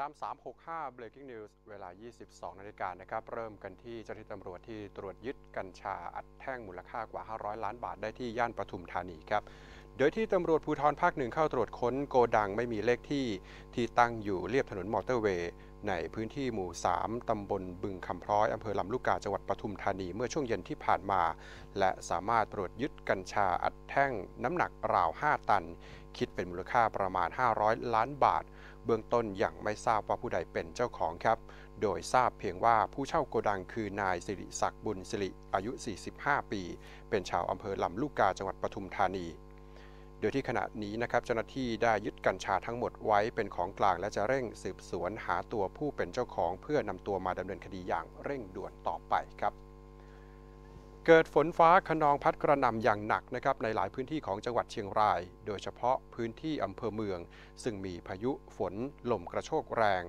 ตาม 365 Breaking News เวลา 22 นาฬิกานะครับ เริ่มกันที่เจ้าหน้าที่ตำรวจที่ตรวจยึดกัญชาอัดแท่งมูลค่ากว่า 500 ล้านบาทได้ที่ย่านปทุมธานีครับ โดยที่ตำรวจภูธรภาคหนึ่งเข้าตรวจค้นโกดังไม่มีเลขที่ที่ตั้งอยู่เรียบถนนมอเตอร์เวย์ ในพื้นที่หมู่ 3 ตำบลบึงคำพร้อย อำเภอลำลูกกา จังหวัดปทุมธานี เมื่อช่วงเย็นที่ผ่านมา และสามารถตรวจยึดกัญชาอัดแท่งน้ำหนักราว 5 ตัน คิดเป็นมูลค่าประมาณ 500 ล้านบาท เบื้องต้นยังไม่ทราบว่าผู้ใดเป็นเจ้าของครับ โดยทราบเพียงว่าผู้เช่าโกดังคือนายสิริศักดิ์บุญสิริอายุ 45 ปี เป็นชาวอำเภอลำลูกกา จังหวัดปทุมธานี โดยที่ขณะนี้นะครับเจ้าหน้าที่ได้ยึดกัญชาทั้งหมดไว้เป็นของกลางและจะเร่งสืบสวนหาตัวผู้เป็นเจ้าของเพื่อนำตัวมาดำเนินคดีอย่างเร่งด่วนต่อไปครับเกิดฝนฟ้าขนองพัดกระหน่ำอย่างหนักนะครับในหลายพื้นที่ของจังหวัดเชียงราย โดยเฉพาะพื้นที่อำเภอเมือง ซึ่งมีพายุฝนลมกระโชกแรง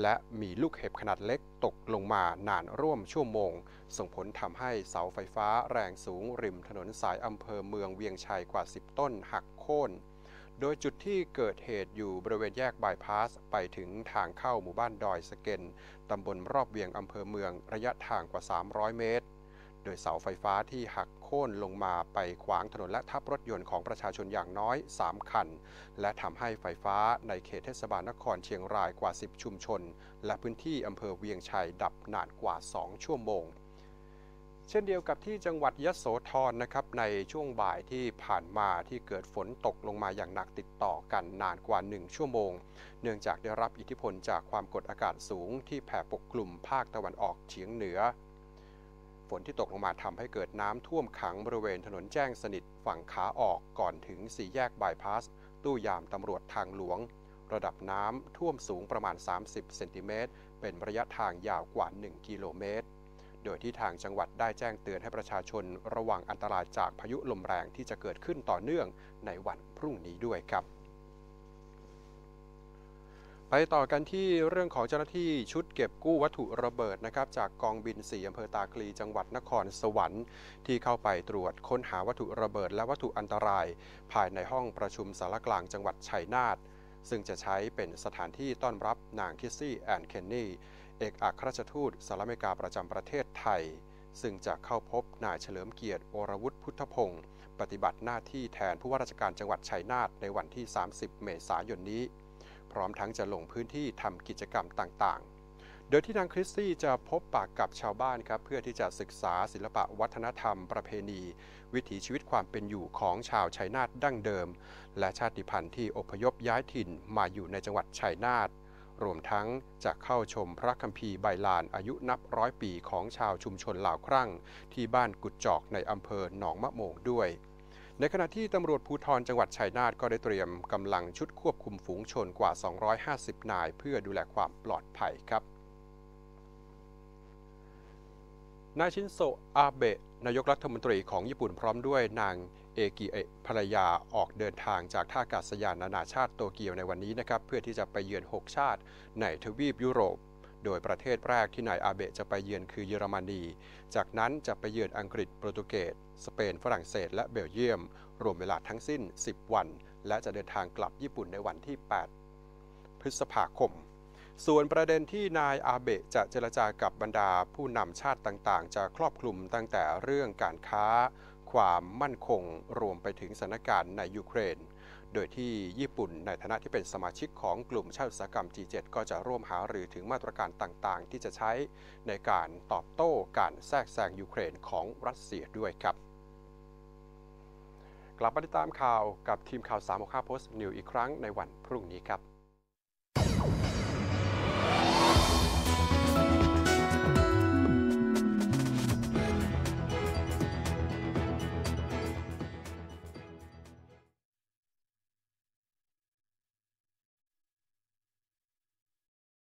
และมีลูกเห็บขนาดเล็กตกลงมานานร่วมชั่วโมง ส่งผลทำให้เสาไฟฟ้าแรงสูงริมถนนสายอำเภอเมืองเวียงชัยกว่า 10 ต้นหักโค่น โดยจุดที่เกิดเหตุอยู่บริเวณแยกบายพาส ไปถึงทางเข้าหมู่บ้านดอยสเกนตำบลรอบเวียงอำเภอเมืองระยะทางกว่า 300 เมตร โดยเสาไฟฟ้าที่หักโค่นลงมาไปขวางถนนและทับรถยนต์ของประชาชนอย่างน้อย 3 คัน และทำให้ไฟฟ้าในเขตเทศบาลนครเชียงรายกว่า 10 ชุมชน และพื้นที่อำเภอเวียงชัยดับนานกว่า 2 ชั่วโมงเช่นเดียวกับที่จังหวัดยะโสธรนะครับในช่วงบ่ายที่ผ่านมาที่เกิดฝนตกลงมาอย่างหนักติดต่อกันนานกว่า 1 ชั่วโมง เนื่องจากได้รับอิทธิพลจากความกดอากาศสูงที่แผ่ปกคลุมภาคตะวันออกเฉียงเหนือ ฝนที่ตกลงมาทำให้เกิดน้ำท่วมขังบริเวณถนนแจ้งสนิทฝั่งขาออกก่อนถึงสี่แยกบายพาส ตู้ยามตำรวจทางหลวง ระดับน้ำท่วมสูงประมาณ 30 เซนติเมตร เป็นระยะทางยาวกว่า 1 กิโลเมตร โดยที่ทางจังหวัดได้แจ้งเตือนให้ประชาชนระวังอันตรายจากพายุลมแรงที่จะเกิดขึ้นต่อเนื่องในวันพรุ่งนี้ด้วยครับ ไปต่อกันที่เรื่องของเจ้าหน้าที่ชุดเก็บกู้วัตถุระเบิดนะครับจากกองบิน 4 อำเภอตาคลีจังหวัดนครสวรรค์ ที่เข้าไปตรวจค้นหาวัตถุระเบิดและวัตถุอันตราย ภายในห้องประชุมศาลากลางจังหวัดชัยนาทซึ่งจะใช้เป็นสถานที่ต้อนรับนางคริสตี้ แอนน์ เคนนีย์เอกอัครราชทูตสหรัฐอเมริกาประจำประเทศไทย ซึ่งจะเข้าพบนายเฉลิมเกียรติโอรวุฒิพุทธพงศ์ปฏิบัติหน้าที่แทนผู้ว่าราชการจังหวัดชัยนาทในวันที่ 30 เมษายนนี้ พร้อมทั้งจะลงพื้นที่ทำกิจกรรมต่างๆ โดยที่นางคริสตี้จะพบปะกับชาวบ้านครับเพื่อที่จะศึกษาศิลปะวัฒนธรรม ประเพณี วิถีชีวิตความเป็นอยู่ของชาวชัยนาทดั้งเดิม และชาติพันธุ์ที่อพยพย้ายถิ่นมาอยู่ในจังหวัดชัยนาทรวมทั้งจะเข้าชมพระคัมภีร์ใบลานอายุนับร้อยปีของชาวชุมชนลาวครั่ง ที่บ้านกุดจอกในอำเภอหนองมะโมงด้วย ในขณะที่ตำรวจภูธรจังหวัดชัยนาทก็ได้เตรียมกำลังชุดควบคุมฝูงชนกว่า 250 นาย เพื่อดูแลความปลอดภัยครับนายชินโซอาเบะนายกรัฐมนตรีของญี่ปุ่นพร้อมด้วยนางเอกิเอะภรรยาออกเดินทางจากท่าอากาศยานนานาชาติโตเกียวในวันนี้นะครับ เพื่อที่จะไปเยือน 6 ชาติในทวีปยุโรป โดยประเทศแรกที่นายอาเบะจะไปเยือนคือเยอรมนี จากนั้นจะไปเยือนอังกฤษโปรตุเกส สเปนฝรั่งเศส และเบลเยียม รวมเวลาทั้งสิ้น 10 วัน และจะเดินทางกลับญี่ปุ่นในวันที่ 8 พฤษภาคม ส่วนประเด็นที่นายอาเบะจะเจรจากับบรรดาผู้นำชาติต่างๆ จะครอบคลุมตั้งแต่เรื่องการค้า ความมั่นคง รวมไปถึงสถานการณ์ในยูเครน โดยที่ญี่ปุ่นในฐานะที่เป็นสมาชิกของกลุ่มชาติอุตสาหกรรม G7 ก็จะร่วมหารือถึงมาตรการต่างๆ ที่จะใช้ในการตอบโต้การแทรกแซงยูเครนของรัสเซียด้วยครับ กลับมาติดตามข่าวกับทีมข่าว 365 Post News อีกครั้งในวันพรุ่งนี้ครับ